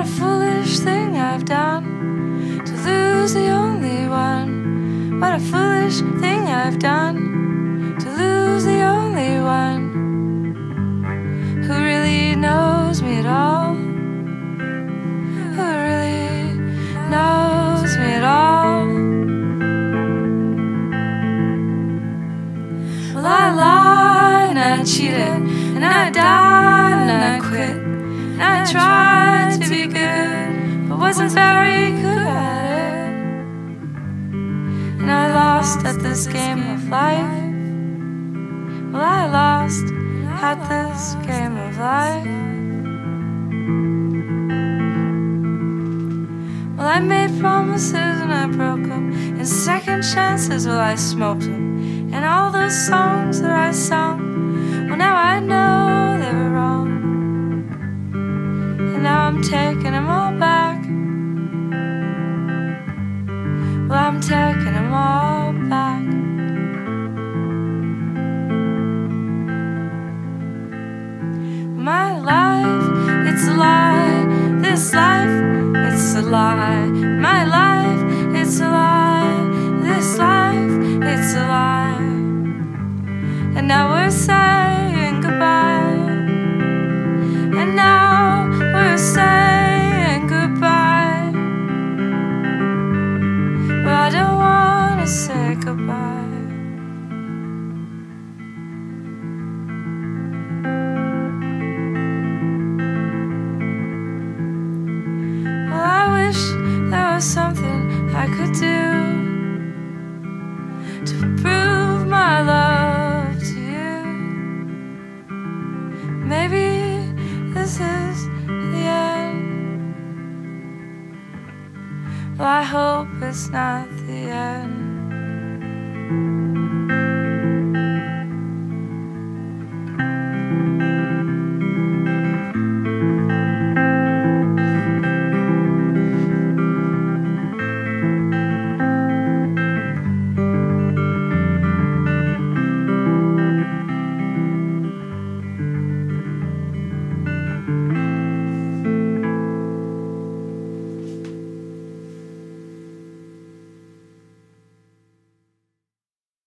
What a foolish thing I've done to lose the only one. What a foolish thing I've done to lose the only one who really knows me at all. Who really knows me at all. Well, I lied and I cheated and I died and I quit and I tried wasn't very good at it. And I lost at this game of life. Well, I lost at this game of life. Well, I made promises and I broke them, and second chances, well, I smoked them. And all those songs that I sung, well, now I know they were wrong. And now I'm taking them all back. I'm taking them all back. My life, it's a lie. This life, it's a lie. My life, it's a lie. This life, it's a lie. And now we're saying I could do to prove my love to you. Maybe this is the end. Well, I hope it's not the end.